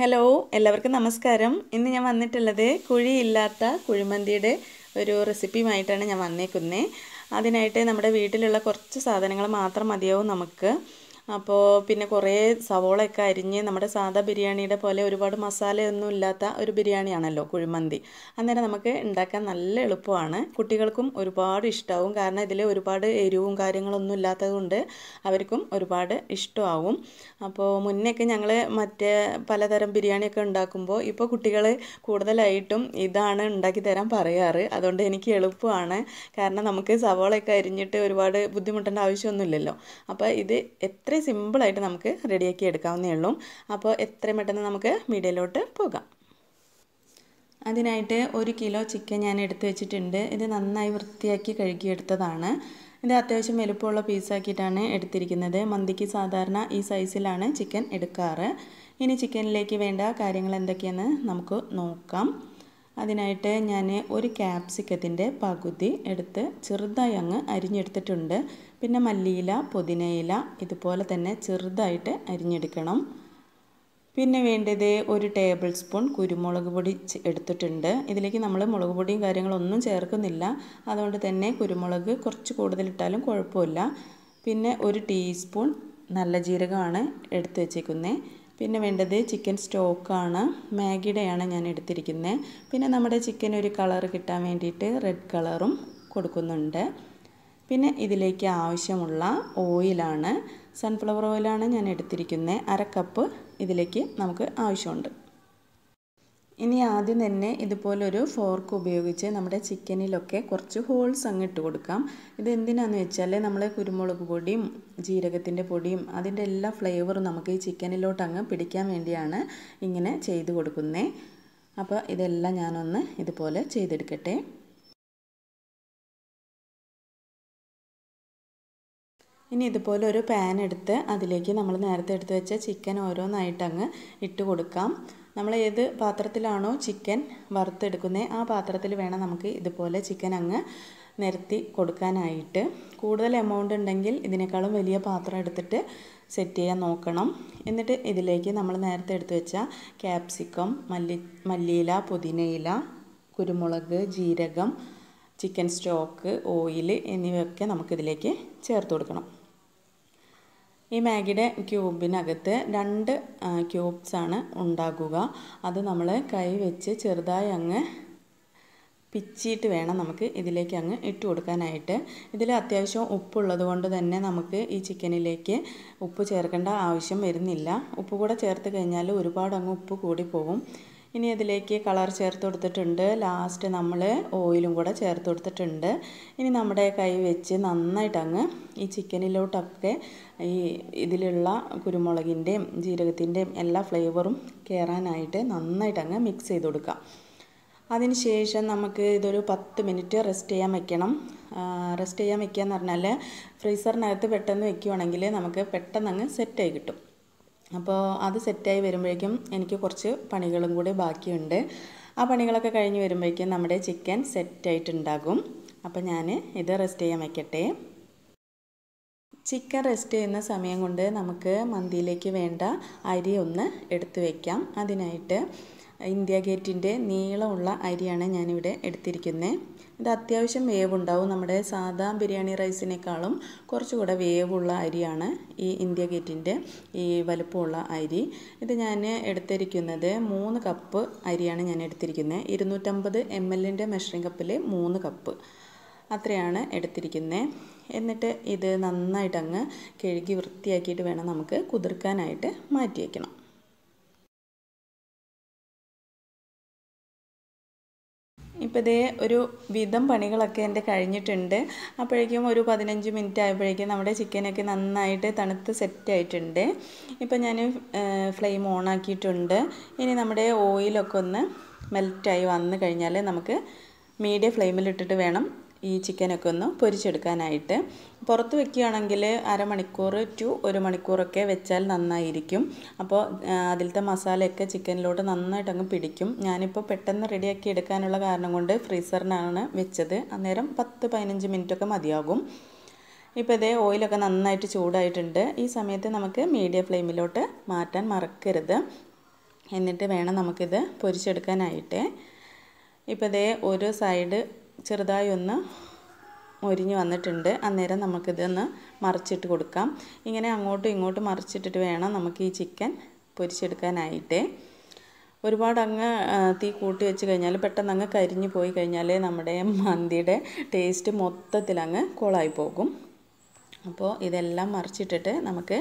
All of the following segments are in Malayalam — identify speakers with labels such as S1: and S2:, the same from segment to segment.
S1: ഹലോ എല്ലാവർക്കും നമസ്കാരം. ഇന്ന് ഞാൻ വന്നിട്ടുള്ളത് കുഴിയില്ലാത്ത കുഴിമന്തിയുടെ ഒരു റെസിപ്പിയുമായിട്ടാണ് ഞാൻ വന്നേക്കുന്നത് അതിനായിട്ട് നമ്മുടെ വീട്ടിലുള്ള കുറച്ച് സാധനങ്ങൾ മാത്രം മതിയാവും നമുക്ക്. അപ്പോൾ പിന്നെ കുറേ സവോളയൊക്കെ അരിഞ്ഞ് നമ്മുടെ സാധാ ബിരിയാണിയുടെ പോലെ ഒരുപാട് മസാലയൊന്നും ഇല്ലാത്ത ഒരു ബിരിയാണിയാണല്ലോ കുഴിമന്തി. അന്നേരം നമുക്ക് ഉണ്ടാക്കാൻ നല്ല എളുപ്പമാണ്. കുട്ടികൾക്കും ഒരുപാട് ഇഷ്ടമാവും കാരണം ഇതിൽ ഒരുപാട് എരിവും കാര്യങ്ങളൊന്നും ഇല്ലാത്തതുകൊണ്ട് അവർക്കും ഒരുപാട് ഇഷ്ടമാവും. അപ്പോൾ മുന്നേയൊക്കെ ഞങ്ങൾ മറ്റേ പലതരം ബിരിയാണിയൊക്കെ ഉണ്ടാക്കുമ്പോൾ ഇപ്പോൾ കുട്ടികൾ കൂടുതലായിട്ടും ഇതാണ് ഉണ്ടാക്കി തരാൻ പറയാറ്. അതുകൊണ്ട് എനിക്ക് എളുപ്പമാണ്. കാരണം നമുക്ക് സവോളയൊക്കെ അരിഞ്ഞിട്ട് ഒരുപാട് ബുദ്ധിമുട്ടേണ്ട ആവശ്യമൊന്നുമില്ലല്ലോ. അപ്പോൾ ഇത് എത്ര സിമ്പിളായിട്ട് നമുക്ക് റെഡിയാക്കി എടുക്കാവുന്നേ ഉള്ളൂ. അപ്പോൾ എത്രയും പെട്ടെന്ന് നമുക്ക് മീഡിയയിലോട്ട് പോകാം. അതിനായിട്ട് ഒരു കിലോ ചിക്കൻ ഞാൻ എടുത്തു വെച്ചിട്ടുണ്ട്. ഇത് നന്നായി വൃത്തിയാക്കി കഴുകിയെടുത്തതാണ് ഇത് അത്യാവശ്യം വലുപ്പമുള്ള പീസാക്കിയിട്ടാണ് എടുത്തിരിക്കുന്നത്. മന്തിക്ക് സാധാരണ ഈ സൈസിലാണ് ചിക്കൻ എടുക്കാറ്. ഇനി ചിക്കനിലേക്ക് വേണ്ട കാര്യങ്ങൾ എന്തൊക്കെയെന്ന് നമുക്ക് നോക്കാം. അതിനായിട്ട് ഞാൻ ഒരു ക്യാപ്സിക്കത്തിന്റെ പകുതി എടുത്ത് ചെറുതായി അങ്ങ് അരിഞ്ഞെടുത്തിട്ടുണ്ട്. പിന്നെ മല്ലിയില പുതിനയില ഇതുപോലെ തന്നെ ചെറുതായിട്ട് അരിഞ്ഞെടുക്കണം. പിന്നെ വേണ്ടത് ഒരു ടേബിൾ സ്പൂൺ കുരുമുളക് പൊടി എടുത്തിട്ടുണ്ട്. ഇതിലേക്ക് നമ്മൾ മുളക് പൊടിയും കാര്യങ്ങളൊന്നും ചേർക്കുന്നില്ല. അതുകൊണ്ട് തന്നെ കുരുമുളക് കുറച്ച് കൂടുതലിട്ടാലും കുഴപ്പമില്ല. പിന്നെ ഒരു ടീസ്പൂൺ നല്ല ജീരകമാണ് എടുത്ത് വെച്ചേക്കുന്നത് പിന്നെ വേണ്ടത് ചിക്കൻ സ്റ്റോക്കാണ് മാഗിയുടെയാണ് ഞാൻ എടുത്തിരിക്കുന്നത് പിന്നെ നമ്മുടെ ചിക്കൻ ഒരു കളർ കിട്ടാൻ വേണ്ടിയിട്ട് റെഡ് കളറും കൊടുക്കുന്നുണ്ട്. പിന്നെ ഇതിലേക്ക് ആവശ്യമുള്ള ഓയിലാണ് സൺഫ്ലവർ ഓയിലാണ് ഞാൻ എടുത്തിരിക്കുന്നത് അര കപ്പ് ഇതിലേക്ക് നമുക്ക് ആവശ്യമുണ്ട്. ഇനി ആദ്യം തന്നെ ഇതുപോലൊരു ഫോർക്ക് ഉപയോഗിച്ച് നമ്മുടെ ചിക്കനിലൊക്കെ കുറച്ച് ഹോൾസ് അങ്ങ് ഇട്ട് കൊടുക്കാം. ഇത് എന്തിനാന്ന് വെച്ചാൽ നമ്മൾ കുരുമുളക് പൊടിയും ജീരകത്തിന്റെ പൊടിയും അതിന്റെ എല്ലാ ഫ്ലേവറും നമുക്ക് ഈ ചിക്കനിലോട്ട് അങ്ങ് പിടിക്കാൻ വേണ്ടിയാണ് ഇങ്ങനെ ചെയ്ത് കൊടുക്കുന്നത് അപ്പോൾ ഇതെല്ലാം ഞാനൊന്ന് ഇതുപോലെ ചെയ്തെടുക്കട്ടെ. ഇനി ഇതുപോലെ ഒരു പാൻ എടുത്ത് അതിലേക്ക് നമ്മൾ നേരത്തെ എടുത്ത് വെച്ച ചിക്കൻ ഓരോന്നായിട്ട് അങ്ങ് ഇട്ട് കൊടുക്കാം. നമ്മൾ ഏത് പാത്രത്തിലാണോ ചിക്കൻ വറുത്തെടുക്കുന്നത് ആ പാത്രത്തിൽ വേണം നമുക്ക് ഇതുപോലെ ചിക്കൻ അങ്ങ് നിരത്തി കൊടുക്കാനായിട്ട്. കൂടുതൽ എമൗണ്ട് ഉണ്ടെങ്കിൽ ഇതിനേക്കാളും വലിയ പാത്രം എടുത്തിട്ട് സെറ്റ് ചെയ്യാൻ നോക്കണം. എന്നിട്ട് ഇതിലേക്ക് നമ്മൾ നേരത്തെ എടുത്തു വെച്ച ക്യാപ്സിക്കം മല്ലി മല്ലിയില പുതിനയില കുരുമുളക് ജീരകം ചിക്കൻ സ്റ്റോക്ക് ഓയിൽ എന്നിവയൊക്കെ നമുക്കിതിലേക്ക് ചേർത്ത് കൊടുക്കണം. ഈ മാഗിയുടെ ക്യൂബിനകത്ത് രണ്ട് ക്യൂബ്സാണ് ഉണ്ടാക്കുക അത് നമ്മൾ കൈ വെച്ച് ചെറുതായി അങ്ങ് പിച്ചിയിട്ട് വേണം നമുക്ക് ഇതിലേക്ക് അങ്ങ് ഇട്ട് കൊടുക്കാനായിട്ട്. ഇതിൽ അത്യാവശ്യം ഉപ്പുള്ളത് കൊണ്ട് തന്നെ നമുക്ക് ഈ ചിക്കനിലേക്ക് ഉപ്പ് ചേർക്കേണ്ട ആവശ്യം വരുന്നില്ല. ഉപ്പ് കൂടെ ചേർത്ത് കഴിഞ്ഞാൽ ഒരുപാട് അങ്ങ് ഉപ്പ് കൂടി പോകും ഇനി അതിലേക്ക് കളർ ചേർത്ത് കൊടുത്തിട്ടുണ്ട്. ലാസ്റ്റ് നമ്മൾ ഓയിലും കൂടെ ചേർത്ത് കൊടുത്തിട്ടുണ്ട്. ഇനി നമ്മുടെ കൈ വെച്ച് നന്നായിട്ട് അങ്ങ് ഈ ചിക്കനിലോട്ടൊക്കെ ഈ ഇതിലുള്ള കുരുമുളകിന്റെയും ജീരകത്തിന്റെയും എല്ലാ ഫ്ലേവറും കയറാനായിട്ട് നന്നായിട്ട് അങ്ങ് മിക്സ് ചെയ്ത് കൊടുക്കാം അതിനുശേഷം നമുക്ക് ഇതൊരു പത്ത് മിനിറ്റ് റെസ്റ്റ് ചെയ്യാൻ വെക്കണം. റെസ്റ്റ് ചെയ്യാൻ വെക്കുക എന്ന് പറഞ്ഞാൽ ഫ്രീസറിനകത്ത് പെട്ടെന്ന് വെക്കുകയാണെങ്കിൽ നമുക്ക് പെട്ടെന്ന് അങ്ങ് സെറ്റായി കിട്ടും. അപ്പോൾ അത് സെറ്റായി വരുമ്പോഴേക്കും എനിക്ക് കുറച്ച് പണികളും കൂടി ബാക്കിയുണ്ട്. ആ പണികളൊക്കെ കഴിഞ്ഞ് വരുമ്പോഴേക്കും നമ്മുടെ ചിക്കൻ സെറ്റായിട്ടുണ്ടാകും. അപ്പോൾ ഞാൻ ഇത് റെസ്റ്റ് ചെയ്യാൻ വയ്ക്കട്ടെ ചിക്കൻ റെസ്റ്റ് ചെയ്യുന്ന സമയം കൊണ്ട് നമുക്ക് മന്തിയിലേക്ക് വേണ്ട അരി ഒന്ന് എടുത്തു വയ്ക്കാം അതിനായിട്ട് ഇന്ത്യ ഗേറ്റിന്റെ നീളമുള്ള അരിയാണ് ഞാനിവിടെ എടുത്തിരിക്കുന്നത് ഇത് അത്യാവശ്യം വേവുണ്ടാവും. നമ്മുടെ സാധാ ബിരിയാണി റൈസിനേക്കാളും കുറച്ചുകൂടെ വേവുള്ള അരിയാണ് ഈ ഇന്ത്യ ഗേറ്റിന്റെ ഈ വലുപ്പമുള്ള അരി. ഇത് ഞാൻ എടുത്തിരിക്കുന്നത് മൂന്ന് കപ്പ് അരിയാണ് ഞാൻ എടുത്തിരിക്കുന്നത് ഇരുന്നൂറ്റമ്പത് എം എല്ലിന്റെ മെഷറിംഗ് കപ്പിൽ മൂന്ന് കപ്പ് അത്രയാണ് എടുത്തിരിക്കുന്നത് എന്നിട്ട് ഇത് നന്നായിട്ടങ്ങ് കഴുകി വൃത്തിയാക്കിയിട്ട് വേണം നമുക്ക് കുതിർക്കാനായിട്ട് മാറ്റി വയ്ക്കണം ഇപ്പോൾ ഇതേ ഒരു വിധം പണികളൊക്കെ എന്റെ കഴിഞ്ഞിട്ടുണ്ട്. അപ്പോഴേക്കും ഒരു പതിനഞ്ച് മിനിറ്റ് ആയപ്പോഴേക്കും നമ്മുടെ ചിക്കനൊക്കെ നന്നായിട്ട് തണുത്ത് സെറ്റ് ആയിട്ടുണ്ട് ഇപ്പോൾ ഞാൻ ഫ്ലെയിം ഓൺ ആക്കിയിട്ടുണ്ട്. ഇനി നമ്മുടെ ഓയിലൊക്കെ ഒന്ന് മെൽറ്റായി വന്നു കഴിഞ്ഞാൽ നമുക്ക് മീഡിയം ഫ്ലെയിമിലിട്ടിട്ട് വേണം ഈ ചിക്കനൊക്കെ ഒന്ന് പൊരിച്ചെടുക്കാനായിട്ട്. പുറത്ത് വെക്കുകയാണെങ്കിൽ അരമണിക്കൂർ ടു ഒരു മണിക്കൂറൊക്കെ വെച്ചാൽ നന്നായിരിക്കും. അപ്പോൾ അതിലത്തെ മസാലയൊക്കെ ചിക്കനിലോട്ട് നന്നായിട്ട് അങ്ങ് പിടിക്കും. ഞാനിപ്പോൾ പെട്ടെന്ന് റെഡിയാക്കി എടുക്കാനുള്ള കാരണം കൊണ്ട് ഫ്രീസറിനാണ് വെച്ചത്. അന്നേരം പത്ത് പതിനഞ്ച് മിനിറ്റൊക്കെ മതിയാകും. ഇപ്പോൾ ഇതേ ഓയിലൊക്കെ നന്നായിട്ട് ചൂടായിട്ടുണ്ട്. ഈ സമയത്ത് നമുക്ക് മീഡിയം ഫ്ലെയിമിലോട്ട് മാറ്റാൻ മറക്കരുത്. എന്നിട്ട് വേണം നമുക്കിത് പൊരിച്ചെടുക്കാനായിട്ട്. ഇപ്പോൾ ഇതേ ഒരു സൈഡ് ചെറുതായി ഒന്ന് മൊരിഞ്ഞ് വന്നിട്ടുണ്ട്. അന്നേരം നമുക്കിതൊന്ന് മറിച്ചിട്ട് കൊടുക്കാം. ഇങ്ങനെ അങ്ങോട്ടും ഇങ്ങോട്ടും മറിച്ചിട്ടിട്ട് വേണം നമുക്ക് ഈ ചിക്കൻ പൊരിച്ചെടുക്കാനായിട്ട്. ഒരുപാട് അങ്ങ് തീ കൂട്ടി വെച്ച് കഴിഞ്ഞാൽ പെട്ടെന്ന് അങ്ങ് കരിഞ്ഞു പോയി കഴിഞ്ഞാൽ നമ്മുടെ മന്തിയുടെ ടേസ്റ്റ് മൊത്തത്തിൽ അങ്ങ് കോളായി പോകും. അപ്പോൾ ഇതെല്ലാം മറിച്ചിട്ടിട്ട് നമുക്ക്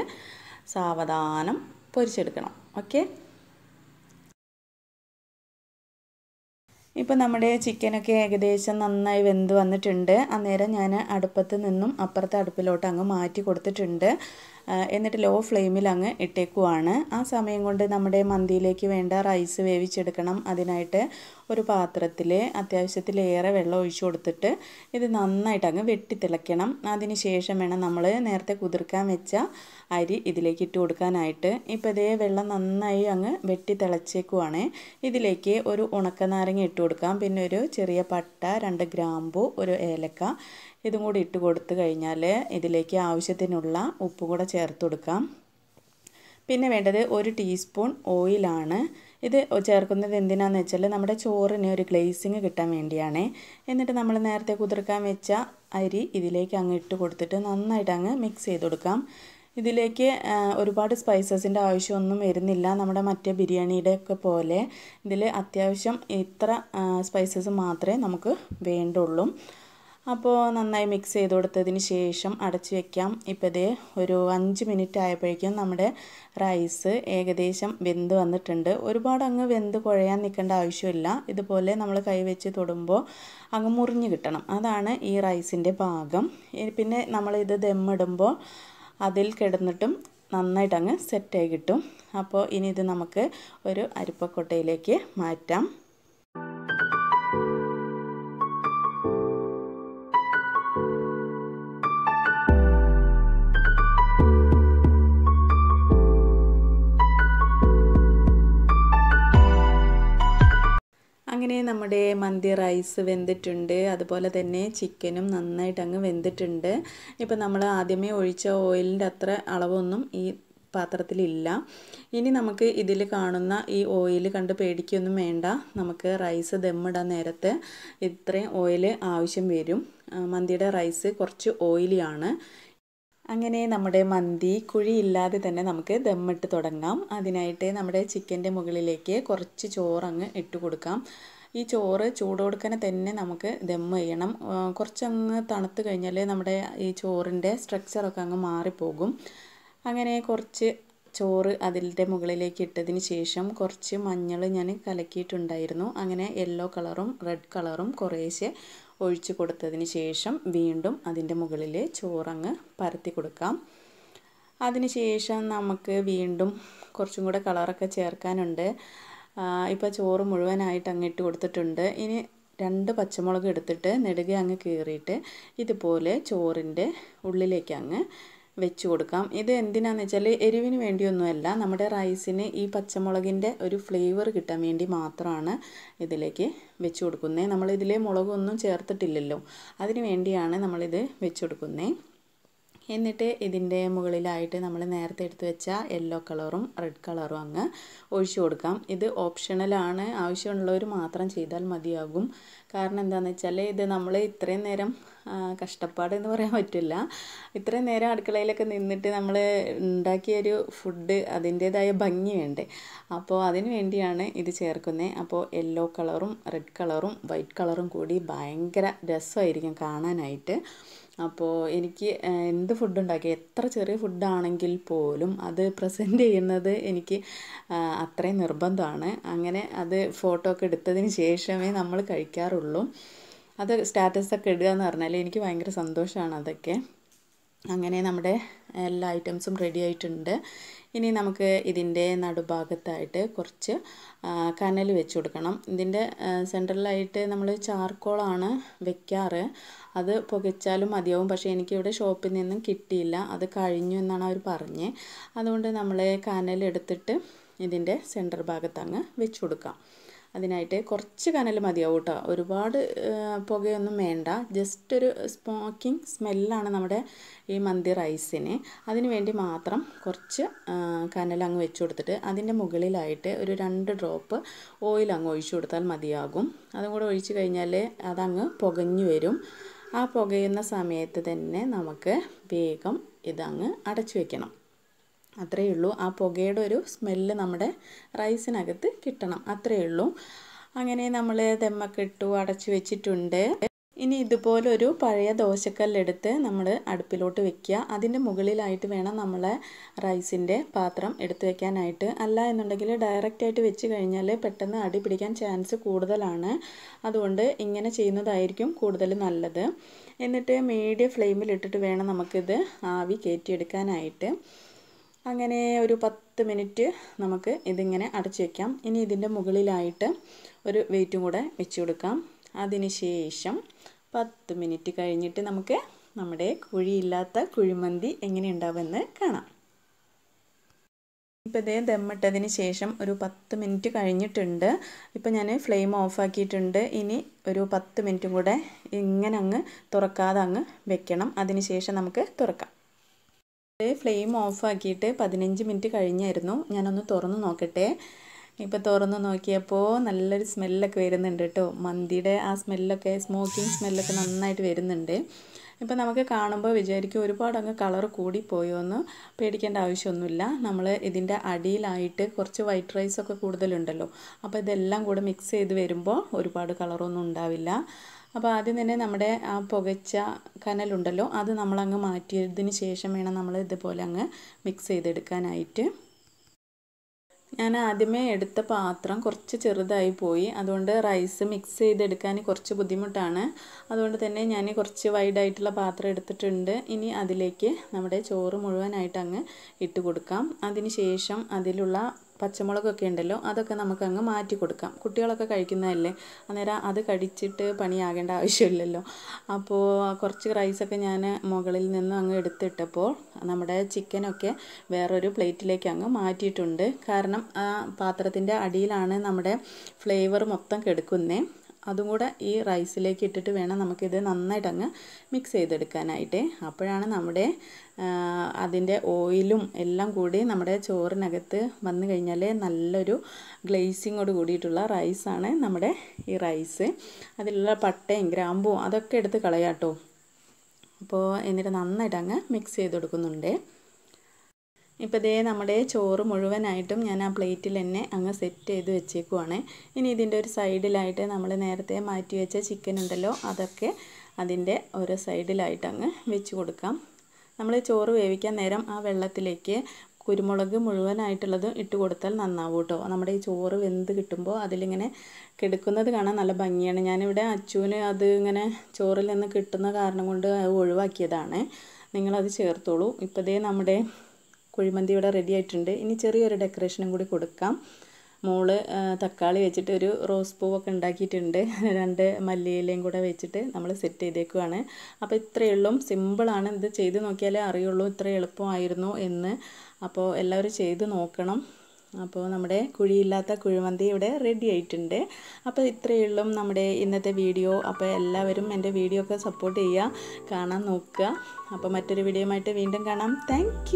S1: സാവധാനം പൊരിച്ചെടുക്കണം. ഓക്കെ? ഇപ്പോൾ നമ്മുടെ ചിക്കനൊക്കെ ഏകദേശം നന്നായി വെന്ത് വന്നിട്ടുണ്ട്. അന്നേരം ഞാൻ അടുപ്പത്ത് നിന്നും അപ്പുറത്തെ അടുപ്പിലോട്ട് അങ്ങ് മാറ്റി കൊടുത്തിട്ടുണ്ട്. എന്നിട്ട് ലോ ഫ്ലെയിമിൽ അങ്ങ് ഇട്ടേക്കുവാണ്. ആ സമയം കൊണ്ട് നമ്മുടെ മന്തിയിലേക്ക് വേണ്ട റൈസ് വേവിച്ചെടുക്കണം. അതിനായിട്ട് ഒരു പാത്രത്തിൽ അത്യാവശ്യത്തിലേറെ വെള്ളം ഒഴിച്ചു കൊടുത്തിട്ട് ഇത് നന്നായിട്ട് അങ്ങ് വെട്ടിത്തിളയ്ക്കണം. അതിന് ശേഷം വേണം നമ്മൾ നേരത്തെ കുതിർക്കാൻ വെച്ച അരി ഇതിലേക്ക് ഇട്ട് കൊടുക്കാനായിട്ട്. ഇപ്പോൾ ഇതേ വെള്ളം നന്നായി അങ്ങ് വെട്ടി തിളച്ചേക്കുവാണ് ഇതിലേക്ക് ഒരു ഉണക്കനാരങ്ങ ഇട്ട് കൊടുക്കാം. പിന്നെ ഒരു ചെറിയ പട്ട രണ്ട് ഗ്രാമ്പു ഒരു ഏലക്ക ഇതും കൂടി ഇട്ട് കൊടുത്തു കഴിഞ്ഞാൽ ഇതിലേക്ക് ആവശ്യത്തിനുള്ള ഉപ്പ് കൂടെ ചേർത്ത് കൊടുക്കാം. പിന്നെ വേണ്ടത് ഒരു ടീസ്പൂൺ ഓയിലാണ്. ഇത് ചേർക്കുന്നത് എന്തിനാന്ന് വെച്ചാൽ നമ്മുടെ ചോറിന് ഒരു ഗ്ലേസിങ് കിട്ടാൻ വേണ്ടിയാണ്. എന്നിട്ട് നമ്മൾ നേരത്തെ കുതിർക്കാൻ വെച്ച അരി ഇതിലേക്ക് അങ്ങ് ഇട്ട് കൊടുത്തിട്ട് നന്നായിട്ട് അങ്ങ് മിക്സ് ചെയ്ത് കൊടുക്കാം. ഇതിലേക്ക് ഒരുപാട് സ്പൈസസിന്റെ ആവശ്യമൊന്നും വരുന്നില്ല. നമ്മുടെ മറ്റേ ബിരിയാണിയുടെ ഒക്കെ പോലെ ഇതിൽ അത്യാവശ്യം ഇത്ര സ്പൈസസ് മാത്രമേ നമുക്ക് വേണ്ടുള്ളൂ. അപ്പോൾ നന്നായി മിക്സ് ചെയ്ത് കൊടുത്തതിന് ശേഷം അടച്ച് വെക്കാം. ഇപ്പോൾ ഇതേ ഒരു അഞ്ച് മിനിറ്റ് ആയപ്പോഴേക്കും നമ്മുടെ റൈസ് ഏകദേശം വെന്ത് വന്നിട്ടുണ്ട്. ഒരുപാട് അങ്ങ് വെന്ത് കുഴയാൻ നിൽക്കേണ്ട ആവശ്യമില്ല. ഇതുപോലെ നമ്മൾ കൈവച്ച് തൊടുമ്പോൾ അങ്ങ് മുറിഞ്ഞ് കിട്ടണം. അതാണ് ഈ റൈസിന്റെ ഭാഗം. പിന്നെ നമ്മളിത് ദമ്മിടുമ്പോൾ അതിൽ കിടന്നിട്ടും നന്നായിട്ട് അങ്ങ് സെറ്റായി കിട്ടും. അപ്പോൾ ഇനി ഇത് നമുക്ക് ഒരു അരിപ്പക്കൊട്ടയിലേക്ക് മാറ്റാം. അങ്ങനെ നമ്മുടെ മന്തി റൈസ് വെന്തിട്ടുണ്ട്. അതുപോലെ തന്നെ ചിക്കനും നന്നായിട്ട് അങ്ങ് വെന്തിട്ടുണ്ട്. ഇപ്പം നമ്മൾ ആദ്യമേ ഒഴിച്ച ഓയിലിന്റെ അത്ര അളവൊന്നും ഈ പാത്രത്തിലില്ല. ഇനി നമുക്ക് ഇതിൽ കാണുന്ന ഈ ഓയിൽ കണ്ട് പേടിക്കൊന്നും വേണ്ട. നമുക്ക് റൈസ് ദമ്മിടാൻ നേരത്ത് ഇത്രയും ഓയിൽ ആവശ്യം വരും. മന്തിയുടെ റൈസ് കുറച്ച് ഓയിലിയാണ്. അങ്ങനെ നമ്മുടെ മന്തി കുഴിയില്ലാതെ തന്നെ നമുക്ക് ദമ്മിട്ട് തുടങ്ങാം. അതിനായിട്ട് നമ്മുടെ ചിക്കന്റെ മുകളിലേക്ക് കുറച്ച് ചോറങ്ങ് ഇട്ട് കൊടുക്കാം. ഈ ചോറ് ചൂട് കൊടുക്കനെ തന്നെ നമുക്ക് ദം ചെയ്യണം. കുറച്ചങ്ങ് തണുത്ത് കഴിഞ്ഞാൽ നമ്മുടെ ഈ ചോറിന്റെ സ്ട്രക്ചറൊക്കെ അങ്ങ് മാറിപ്പോകും. അങ്ങനെ കുറച്ച് ചോറ് അതിന്റെ മുകളിലേക്ക് ഇട്ടതിന് ശേഷം കുറച്ച് മഞ്ഞൾ ഞാൻ കലക്കിയിട്ടുണ്ടായിരുന്നു. അങ്ങനെ യെല്ലോ കളറും റെഡ് കളറും കുറേശ്ശെ ഒഴിച്ച് കൊടുത്തതിന് ശേഷം വീണ്ടും അതിന്റെ മുകളിൽ ചോറങ്ങ് പരത്തി കൊടുക്കാം. അതിന് ശേഷം നമുക്ക് വീണ്ടും കുറച്ചും കൂടെ കളറൊക്കെ ചേർക്കാനുണ്ട്. ഇപ്പോൾ ചോറ് മുഴുവനായിട്ട് അങ്ങ് ഇട്ട് കൊടുത്തിട്ടുണ്ട്. ഇനി രണ്ട് പച്ചമുളക് എടുത്തിട്ട് നെടുകെ അങ്ങ് കീറിയിട്ട് ഇതുപോലെ ചോറിന്റെ ഉള്ളിലേക്ക് അങ്ങ് വെച്ച് കൊടുക്കാം. ഇത് എന്തിനാന്ന് വെച്ചാൽ എരിവിന് വേണ്ടിയൊന്നുമല്ല നമ്മുടെ റൈസിന് ഈ പച്ചമുളകിന്റെ ഒരു ഫ്ലേവർ കിട്ടാൻ വേണ്ടി മാത്രമാണ് ഇതിലേക്ക് വെച്ച് കൊടുക്കുന്നത് നമ്മളിതിൽ മുളകൊന്നും ചേർത്തിട്ടില്ലല്ലോ. അതിന് വേണ്ടിയാണ് നമ്മളിത് വെച്ച് കൊടുക്കുന്നത് എന്നിട്ട് ഇതിന്റെ മുകളിലായിട്ട് നമ്മൾ നേരത്തെ എടുത്തു വെച്ച യെല്ലോ കളറും റെഡ് കളറും അങ്ങ് ഒഴിച്ചു കൊടുക്കാം. ഇത് ഓപ്ഷണലാണ് ആവശ്യമുള്ളവർ മാത്രം ചെയ്താൽ മതിയാകും. കാരണം എന്താണെന്ന് വെച്ചാൽ ഇത് നമ്മൾ ഇത്രയും നേരം കഷ്ടപ്പാട് എന്ന് പറയാൻ പറ്റില്ല. ഇത്രയും നേരം അടുക്കളയിലൊക്കെ നിന്നിട്ട് നമ്മൾ ഉണ്ടാക്കിയൊരു ഫുഡ് അതിന്റേതായ ഭംഗി വേണ്ടേ? അപ്പോൾ അതിന് വേണ്ടിയാണ് ഇത് ചേർക്കുന്നത് അപ്പോൾ യെല്ലോ കളറും റെഡ് കളറും വൈറ്റ് കളറും കൂടി ഭയങ്കര രസമായിരിക്കും കാണാനായിട്ട്. അപ്പോൾ എനിക്ക് എന്ത് ഫുഡ് ഉണ്ടാക്കി എത്ര ചെറിയ ഫുഡാണെങ്കിൽ പോലും അത് പ്രസന്റ് ചെയ്യുന്നത് എനിക്ക് അത്രയും നിർബന്ധമാണ്. അങ്ങനെ അത് ഫോട്ടോ ഒക്കെ എടുത്തതിന് ശേഷമേ നമ്മൾ കഴിക്കാറുള്ളൂ. അത് സ്റ്റാറ്റസൊക്കെ ഇടുക എന്ന് പറഞ്ഞാൽ എനിക്ക് ഭയങ്കര സന്തോഷമാണ് അതൊക്കെ. അങ്ങനെ നമ്മുടെ എല്ലാ ഐറ്റംസും റെഡി ആയിട്ടുണ്ട്. ഇനി നമുക്ക് ഇതിന്റെ നടുഭാഗത്തായിട്ട് കുറച്ച് കനൽ വെച്ച് കൊടുക്കണം. ഇതിന്റെ സെന്ററിലായിട്ട് നമ്മൾ ചാർക്കോളാണ് വെക്കാറ്. അത് പുകച്ചാലും മതിയാവും. പക്ഷേ എനിക്കിവിടെ ഷോപ്പിൽ നിന്നും കിട്ടിയില്ല. അത് കഴിഞ്ഞു എന്നാണ് അവർ പറഞ്ഞത് അതുകൊണ്ട് നമ്മൾ കനൽ എടുത്തിട്ട് ഇതിന്റെ സെന്റർ ഭാഗത്ത് അങ്ങ് വെച്ച് കൊടുക്കാം. അതിനായിട്ട് കുറച്ച് കനൽ മതിയാവും കേട്ടോ ഒരുപാട് പുകയൊന്നും വേണ്ട. ജസ്റ്റ് ഒരു സ്മോക്കിംഗ് സ്മെല്ലാണ് നമ്മുടെ ഈ മന്തി റൈസിന്. അതിന് വേണ്ടി മാത്രം കുറച്ച് കനൽ അങ്ങ് വെച്ച് കൊടുത്തിട്ട് അതിന്റെ മുകളിലായിട്ട് ഒരു രണ്ട് ഡ്രോപ്പ് ഓയിൽ അങ്ങ് ഒഴിച്ചു കൊടുത്താൽ മതിയാകും. അതും കൂടെ ഒഴിച്ച് കഴിഞ്ഞാൽ അതങ്ങ് പുകഞ്ഞു വരും. ആ പുകയുന്ന സമയത്ത് തന്നെ നമുക്ക് വേഗം ഇതങ്ങ് അടച്ചു വെക്കണം. അത്രയേ ഉള്ളൂ. ആ പുകയുടെ ഒരു സ്മെല്ല് നമ്മുടെ റൈസിനകത്ത് കിട്ടണം. അത്രയേ ഉള്ളൂ. അങ്ങനെ നമ്മൾ ദമ്മൊക്കെ ഇട്ടു അടച്ചു വെച്ചിട്ടുണ്ട്. ഇനി ഇതുപോലൊരു പഴയ ദോശക്കല്ലെടുത്ത് നമ്മൾ അടുപ്പിലോട്ട് വെക്കുക. അതിന്റെ മുകളിലായിട്ട് വേണം നമ്മൾ റൈസിന്റെ പാത്രം എടുത്തു വെക്കാനായിട്ട്. അല്ല എന്നുണ്ടെങ്കിൽ ഡയറക്റ്റായിട്ട് വെച്ച് കഴിഞ്ഞാൽ പെട്ടെന്ന് അടി പിടിക്കാൻ ചാൻസ് കൂടുതലാണ്. അതുകൊണ്ട് ഇങ്ങനെ ചെയ്യുന്നതായിരിക്കും കൂടുതൽ നല്ലത്. എന്നിട്ട് മീഡിയം ഫ്ലെയിമിലിട്ടിട്ട് വേണം നമുക്കിത് ആവി കയറ്റിയെടുക്കാനായിട്ട്. അങ്ങനെ ഒരു പത്ത് മിനിറ്റ് നമുക്ക് ഇതിങ്ങനെ അടച്ചു വയ്ക്കാം ഇനി ഇതിന്റെ മുകളിലായിട്ട് ഒരു വെയിറ്റും കൂടെ വെച്ച് കൊടുക്കാം. അതിന് ശേഷം പത്ത് മിനിറ്റ് കഴിഞ്ഞിട്ട് നമുക്ക് നമ്മുടെ കുഴിയില്ലാത്ത കുഴിമന്തി എങ്ങനെ ഉണ്ടാവുമെന്ന് കാണാം. ഇപ്പോൾ ഇതേ ദമ്മിട്ടതിന് ശേഷം ഒരു പത്ത് മിനിറ്റ് കഴിഞ്ഞിട്ടുണ്ട്. ഇപ്പോൾ ഞാൻ ഫ്ലെയിം ഓഫാക്കിയിട്ടുണ്ട് ഇനി ഒരു പത്ത് മിനിറ്റും കൂടെ ഇങ്ങനെ അങ്ങ് തുറക്കാതെ അങ്ങ് വെക്കണം. അതിന് ശേഷം നമുക്ക് തുറക്കാം. ഫ്ലെയിം ഓഫാക്കിയിട്ട് പതിനഞ്ച് മിനിറ്റ് കഴിഞ്ഞായിരുന്നു. ഞാനൊന്ന് തുറന്ന് നോക്കട്ടെ. ഇപ്പോൾ തുറന്ന് നോക്കിയപ്പോൾ നല്ലൊരു സ്മെല്ലൊക്കെ വരുന്നുണ്ട് കേട്ടോ മന്തിയുടെ ആ സ്മെല്ലൊക്കെ സ്മോക്കിംഗ് സ്മെല്ലൊക്കെ നന്നായിട്ട് വരുന്നുണ്ട്. ഇപ്പോൾ നമുക്ക് കാണുമ്പോൾ വിചാരിക്കും ഒരുപാട് അങ്ങ് കളർ കൂടിപ്പോയോ എന്ന് പേടിക്കേണ്ട ആവശ്യമൊന്നുമില്ല. നമ്മൾ ഇതിന്റെ അടിയിലായിട്ട് കുറച്ച് വൈറ്റ് റൈസൊക്കെ കൂടുതലുണ്ടല്ലോ. അപ്പോൾ ഇതെല്ലാം കൂടെ മിക്സ് ചെയ്ത് വരുമ്പോൾ ഒരുപാട് കളറൊന്നും ഉണ്ടാവില്ല. അപ്പോൾ ആദ്യം തന്നെ നമ്മുടെ ആ പുകച്ച കനലുണ്ടല്ലോ അത് നമ്മളങ്ങ് മാറ്റിയതിന് ശേഷം വേണം നമ്മൾ ഇതുപോലെ അങ്ങ് മിക്സ് ചെയ്തെടുക്കാനായിട്ട്. ഞാൻ ആദ്യമേ എടുത്ത പാത്രം കുറച്ച് ചെറുതായി പോയി അതുകൊണ്ട് റൈസ് മിക്സ് ചെയ്തെടുക്കാൻ കുറച്ച് ബുദ്ധിമുട്ടാണ്. അതുകൊണ്ട് തന്നെ ഞാൻ കുറച്ച് വൈഡായിട്ടുള്ള പാത്രം എടുത്തിട്ടുണ്ട്. ഇനി അതിലേക്ക് നമ്മുടെ ചോറ് മുഴുവനായിട്ട് അങ്ങ് ഇട്ട് കൊടുക്കാം. അതിന് ശേഷം അതിലുള്ള പച്ചമുളകൊക്കെ ഉണ്ടല്ലോ അതൊക്കെ നമുക്ക് അങ്ങ് മാറ്റി കൊടുക്കാം. കുട്ടികളൊക്കെ കഴിക്കുന്നതല്ലേ? അന്നേരം അത് കടിച്ചിട്ട് പണിയാകേണ്ട ആവശ്യമില്ലല്ലോ. അപ്പോൾ കുറച്ച് റൈസൊക്കെ ഞാൻ മുകളിൽ നിന്ന് അങ്ങ് എടുത്തിട്ടപ്പോൾ നമ്മുടെ ചിക്കനൊക്കെ വേറൊരു പ്ലേറ്റിലേക്ക് അങ്ങ് മാറ്റിയിട്ടുണ്ട്. കാരണം ആ പാത്രത്തിന്റെ അടിയിലാണ് നമ്മുടെ ഫ്ലേവർ മൊത്തം കെടുക്കുന്നേ. അതും കൂടെ ഈ റൈസിലേക്ക് ഇട്ടിട്ട് വേണം നമുക്കിത് നന്നായിട്ട് അങ്ങ് മിക്സ് ചെയ്തെടുക്കാനായിട്ട്. അപ്പോഴാണ് നമ്മുടെ അതിന്റെ ഓയിലും എല്ലാം കൂടി നമ്മുടെ ചോറിനകത്ത് വന്നു കഴിഞ്ഞാൽ നല്ലൊരു ഗ്ലേസിങ്ങോട് കൂടിയിട്ടുള്ള റൈസാണ് നമ്മുടെ ഈ റൈസ് അതിലുള്ള പട്ടയും ഗ്രാമ്പും അതൊക്കെ എടുത്ത് കളയാട്ടോ. അപ്പോൾ എന്നിട്ട് നന്നായിട്ട് അങ്ങ് മിക്സ് ചെയ്ത് കൊടുക്കുന്നുണ്ട് ഇപ്പോൾ ഇതേ നമ്മുടെ ചോറ് മുഴുവനായിട്ടും ഞാൻ ആ പ്ലേറ്റിൽ തന്നെ അങ്ങ് സെറ്റ് ചെയ്ത് വെച്ചേക്കുവാണ്. ഇനി ഇതിന്റെ ഒരു സൈഡിലായിട്ട് നമ്മൾ നേരത്തെ മാറ്റി വെച്ച ചിക്കൻ ഉണ്ടല്ലോ അതൊക്കെ അതിന്റെ ഒരു സൈഡിലായിട്ട് അങ്ങ് വെച്ച് കൊടുക്കാം. നമ്മൾ ചോറ് വേവിക്കാൻ നേരം ആ വെള്ളത്തിലേക്ക് കുരുമുളക് മുഴുവനായിട്ടുള്ളത് ഇട്ട് കൊടുത്താൽ നന്നാവും കേട്ടോ നമ്മുടെ ഈ ചോറ് വെന്ത് കിട്ടുമ്പോൾ അതിലിങ്ങനെ കിടക്കുന്നത് കാണാൻ നല്ല ഭംഗിയാണ്. ഞാനിവിടെ അച്ചുവിന് അത് ഇങ്ങനെ ചോറിൽ നിന്ന് കിട്ടുന്ന കാരണം കൊണ്ട് ഒഴിവാക്കിയതാണ്. നിങ്ങളത് ചേർത്തോളൂ. ഇപ്പോഴേ നമ്മുടെ കുഴിമന്തി ഇവിടെ റെഡി ആയിട്ടുണ്ട്. ഇനി ചെറിയൊരു ഡെക്കറേഷനും കൂടി കൊടുക്കാം. മോൾ തക്കാളി വെച്ചിട്ട് ഒരു റോസ് പൂവൊക്കെ ഉണ്ടാക്കിയിട്ടുണ്ട്. രണ്ട് മല്ലിയിലയും കൂടെ വെച്ചിട്ട് നമ്മൾ സെറ്റ് ചെയ്തേക്കുവാണ്. അപ്പോൾ ഇത്രയേ ഉള്ളൂ. സിമ്പിളാണ് ഇത് ചെയ്ത് നോക്കിയാലേ അറിയുള്ളൂ. ഇത്ര എളുപ്പമായിരുന്നു എന്ന്. അപ്പോൾ എല്ലാവരും ചെയ്ത് നോക്കണം. അപ്പോൾ നമ്മുടെ കുഴിയില്ലാത്ത കുഴിമന്തി ഇവിടെ റെഡി ആയിട്ടുണ്ട്. അപ്പോൾ ഇത്രയേ ഉള്ളൂ നമ്മുടെ ഇന്നത്തെ വീഡിയോ അപ്പോൾ എല്ലാവരും എന്റെ വീഡിയോ ഒക്കെ സപ്പോർട്ട് ചെയ്യുക കാണാൻ നോക്കുക. അപ്പോൾ മറ്റൊരു വീഡിയോയുമായിട്ട് വീണ്ടും കാണാം. താങ്ക്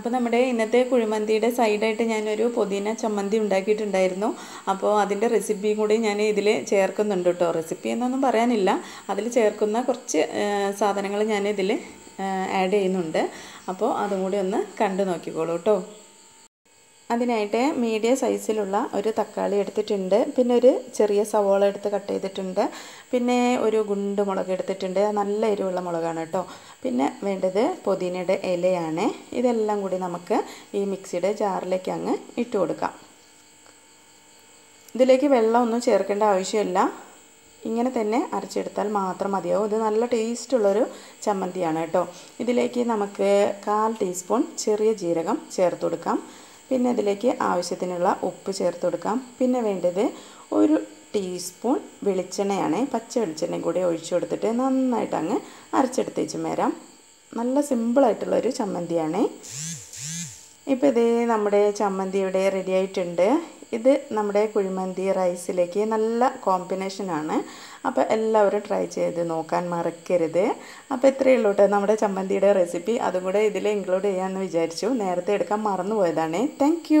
S1: അപ്പോൾ നമ്മുടെ ഇന്നത്തെ കുഴിമന്തിയുടെ സൈഡായിട്ട് ഞാനൊരു പുതിന ചമ്മന്തി ഉണ്ടാക്കിയിട്ടുണ്ടായിരുന്നു. അപ്പോൾ അതിന്റെ റെസിപ്പിയും കൂടി ഞാൻ ഇതിൽ ചേർക്കുന്നുണ്ട് കേട്ടോ. റെസിപ്പി എന്നൊന്നും പറയാനില്ല. അതിൽ ചേർക്കുന്ന കുറച്ച് സാധനങ്ങൾ ഞാൻ ഇതിൽ ആഡ് ചെയ്യുന്നുണ്ട്. അപ്പോൾ അതും കൂടി ഒന്ന് കണ്ടു നോക്കിക്കോളൂ കേട്ടോ. അതിനായിട്ട് മീഡിയം സൈസിലുള്ള ഒരു തക്കാളി എടുത്തിട്ടുണ്ട്. പിന്നെ ഒരു ചെറിയ സവോള എടുത്ത് കട്ട് ചെയ്തിട്ടുണ്ട്. പിന്നെ ഒരു ഗുണ്ട് മുളക് എടുത്തിട്ടുണ്ട്. നല്ല എരിവുള്ള മുളകാണ് കേട്ടോ. പിന്നെ വേണ്ടത് പുതിനയുടെ ഇലയാണ്. ഇതെല്ലാം കൂടി നമുക്ക് ഈ മിക്സിയുടെ ജാറിലേക്ക് അങ്ങ് ഇട്ട് കൊടുക്കാം. ഇതിലേക്ക് വെള്ളമൊന്നും ചേർക്കേണ്ട ആവശ്യമില്ല. ഇങ്ങനെ തന്നെ അരച്ചെടുത്താൽ മാത്രം മതിയാവും. ഇത് നല്ല ടേസ്റ്റുള്ളൊരു ചമ്മന്തിയാണ് കേട്ടോ. ഇതിലേക്ക് നമുക്ക് കാൽ ടീസ്പൂൺ ചെറിയ ജീരകം ചേർത്ത് കൊടുക്കാം. പിന്നെ അതിലേക്ക് ആവശ്യത്തിനുള്ള ഉപ്പ് ചേർത്ത് കൊടുക്കാം. പിന്നെ വേണ്ടത് ഒരു ടീസ്പൂൺ വെളിച്ചെണ്ണയാണ്. പച്ച വെളിച്ചെണ്ണയും കൂടി ഒഴിച്ചു കൊടുത്തിട്ട് നന്നായിട്ട് അങ്ങ് അരച്ചെടുത്തേച്ചും വരാം നല്ല സിമ്പിളായിട്ടുള്ളൊരു ചമ്മന്തിയാണ്. ഇപ്പോൾ ഇതേ നമ്മുടെ ചമ്മന്തി ഇവിടെ റെഡി ആയിട്ടുണ്ട്. ഇത് നമ്മുടെ കുഴിമന്തി റൈസിലേക്ക് നല്ല കോമ്പിനേഷനാണ് അപ്പോൾ എല്ലാവരും ട്രൈ ചെയ്ത് നോക്കാൻ മറക്കരുത്. അപ്പോൾ ഇത്രയേ ഉള്ളൂ കേട്ടോ നമ്മുടെ ചമ്മന്തിയുടെ റെസിപ്പി അതും കൂടെ ഇതിൽ ഇൻക്ലൂഡ് ചെയ്യാമെന്ന് വിചാരിച്ചു. നേരത്തെ എടുക്കാൻ മറന്നു പോയതാണ് താങ്ക്